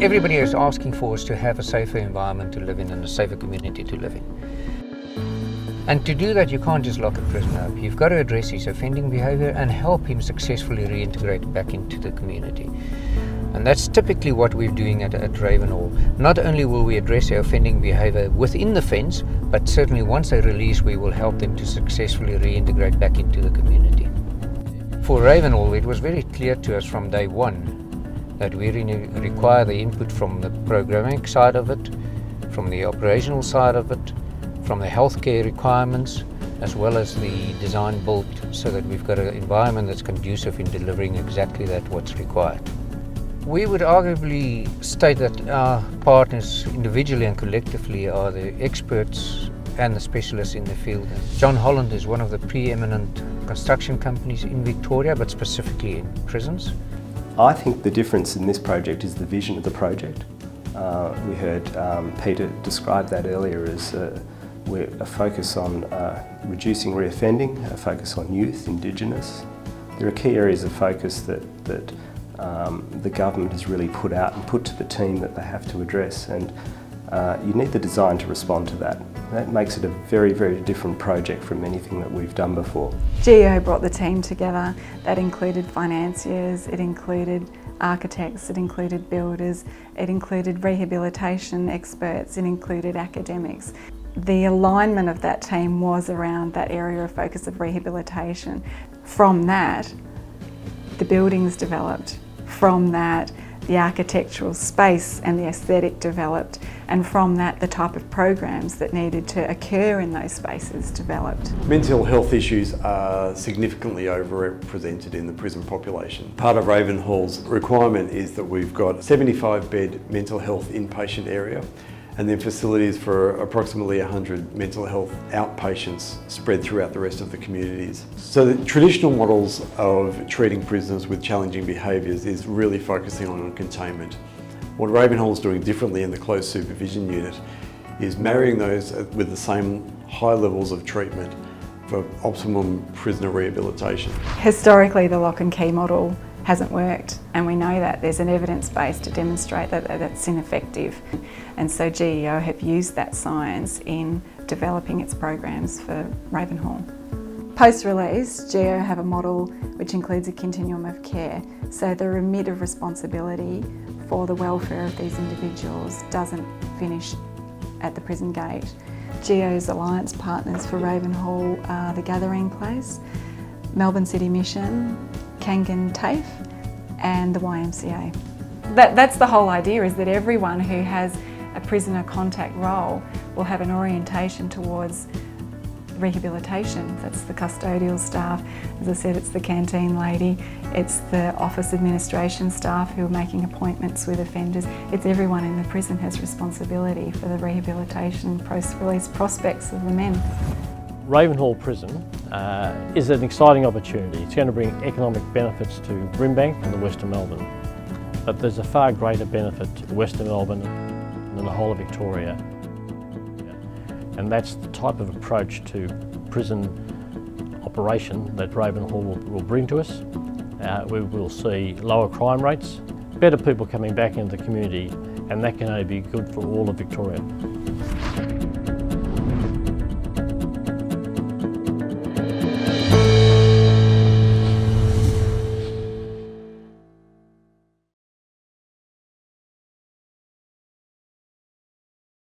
everybody is asking for is to have a safer environment to live in and a safer community to live in. And to do that, you can't just lock a prisoner up. You've got to address his offending behaviour and help him successfully reintegrate back into the community. And that's typically what we're doing at, at Ravenhall. Not only will we address their offending behaviour within the fence, but certainly once they release, we will help them to successfully reintegrate back into the community. For Ravenhall, it was very clear to us from day one that we require the input from the programming side of it, from the operational side of it, from the healthcare requirements as well as the design built so that we've got an environment that's conducive in delivering exactly that what's required. We would arguably state that our partners individually and collectively are the experts and the specialists in the field. John Holland is one of the preeminent construction companies in Victoria, but specifically in prisons. I think the difference in this project is the vision of the project. Uh, we heard um, Peter describe that earlier as uh, a focus on uh, reducing reoffending, a focus on youth, Indigenous. There are key areas of focus that, that um, the government has really put out and put to the team that they have to address and uh, you need the design to respond to that. That makes it a very, very different project from anything that we've done before. GEO brought the team together. That included financiers, it included architects, it included builders, it included rehabilitation experts, it included academics the alignment of that team was around that area of focus of rehabilitation. From that, the buildings developed. From that, the architectural space and the aesthetic developed and from that the type of programs that needed to occur in those spaces developed. Mental health issues are significantly overrepresented in the prison population. Part of Ravenhall's requirement is that we've got a 75 bed mental health inpatient area and then facilities for approximately 100 mental health outpatients spread throughout the rest of the communities. So the traditional models of treating prisoners with challenging behaviours is really focusing on containment. What Ravenhall is doing differently in the closed supervision unit is marrying those with the same high levels of treatment for optimum prisoner rehabilitation. Historically the lock and key model hasn't worked and we know that there's an evidence base to demonstrate that that's ineffective and so GEO have used that science in developing its programs for Ravenhall. Post-release, GEO have a model which includes a continuum of care so the remit of responsibility for the welfare of these individuals doesn't finish at the prison gate. GEO's alliance partners for Ravenhall are The Gathering Place, Melbourne City Mission, Kangan TAFE and the YMCA. That, that's the whole idea is that everyone who has a prisoner contact role will have an orientation towards rehabilitation. That's the custodial staff. As I said, it's the canteen lady, it's the office administration staff who are making appointments with offenders. It's everyone in the prison has responsibility for the rehabilitation post-release prospects of the men. Ravenhall Prison uh, is an exciting opportunity. It's going to bring economic benefits to Brimbank and the Western Melbourne. But there's a far greater benefit to Western Melbourne than the whole of Victoria. And that's the type of approach to prison operation that Ravenhall will, will bring to us. Uh, we will see lower crime rates, better people coming back into the community, and that can only be good for all of Victoria.